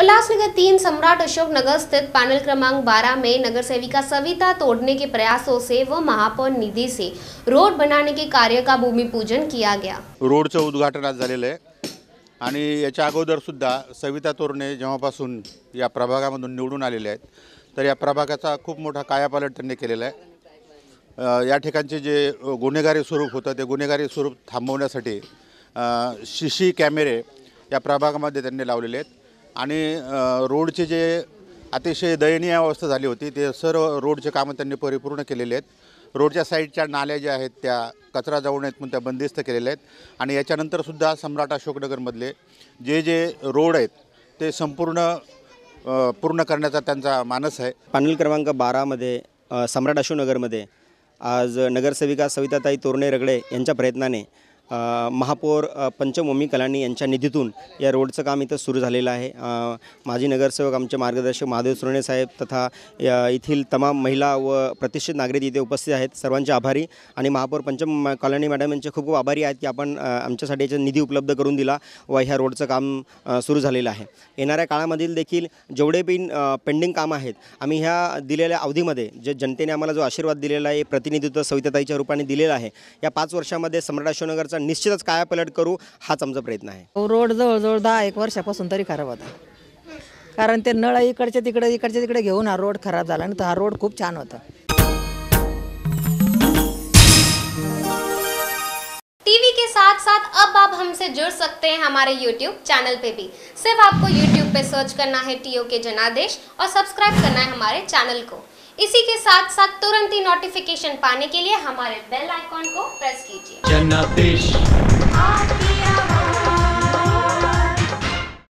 उल्लासनगर तीन सम्राट अशोक नगर स्थित पैनल क्रमांक 12 में नगर सेविका सविता तोड़ने के प्रयासों से व महापौर निधि से रोड बनाने के कार्य का भूमि पूजन किया गया। रोडचं उद्घाटन आज झालेलं आहे. आणि याच्या अगोदरसुद्धा सविता तोरणे जेव्हापासून या प्रभागामधून निवडून आलेले आहेत तर या प्रभागाचा खूप मोठा कायापालट त्यांनी केलेला आहे. अ, या ठिकाणचे जे गुन्हेगारी स्वरूप होतं ते गुन्हेगारी स्वरूप थांबवण्यासाठी शिशी कॅमेरे या प्रभागामध्ये त्यांनी लावलेले आहेत. आणि रोडचे जे अतिशय दयनीय अवस्था झाली होती ते सर्व रोडचे कामं त्यांनी परिपूर्ण केलेले आहेत. रोडच्या साईडच्या नाल्या ज्या आहेत त्या कचरा जाऊ नयेत म्हणून त्या बंदिस्त केलेल्या आहेत. आणि याच्यानंतरसुद्धा सम्राट अशोकनगरमधले जे जे रोड आहेत ते संपूर्ण पूर्ण करण्याचा त्यांचा मानस आहे. पॅनल क्रमांक बारामध्ये सम्राट अशोकनगरमध्ये आज नगरसेविका सविताताई तोरणे रगडे यांच्या प्रयत्नाने महापौर पंचमोमी कलानी यांच्या निधीतून या रोडचं काम इथं सुरू झालेलं आहे. माजी नगरसेवक आमचे मार्गदर्शक महादेव सुरणे साहेब तथा या येथील तमाम महिला व प्रतिष्ठित नागरिक इथे उपस्थित आहेत. सर्वांचे आभारी आणि महापौर पंचम कॉलनी मॅडम यांचे खूप खूप आभारी आहेत की आपण आमच्यासाठी याचा निधी उपलब्ध करून दिला व ह्या रोडचं काम सुरू झालेलं आहे. येणाऱ्या काळामधील देखील जेवढे बिन पेंडिंग कामं आहेत आम्ही ह्या दिलेल्या अवधीमध्ये जे जनतेने आम्हाला जो आशीर्वाद दिलेला आहे प्रतिनिधित्व सविताताईच्या रूपाने दिलेलं आहे या पाच वर्षामध्ये सम्राट अशोकनगरचा निश्चितच कायापलट करू हाच आमचा प्रयत्न आहे. तो रोड जवळजवळ दहा एक वर्षापासून तरी खराब होता. कारण ते नळ इकडच्या तिकडे इकडच्या तिकडे घेऊन हा रोड खराब झाला आणि तो हा रोड खूप छान होता. टीवी के साथ साथ अब आप हमसे जुड़ सकते हैं हमारे YouTube चैनल पे भी। सिर्फ़ आपको YouTube पे सर्च करना है टीओ के जनादेश और सब्सक्राइब करना है हमारे चैनल को। इसी के साथ साथ तुरंत ही नोटिफिकेशन पाने के लिए हमारे बेल आइकॉन को प्रेस कीजिए।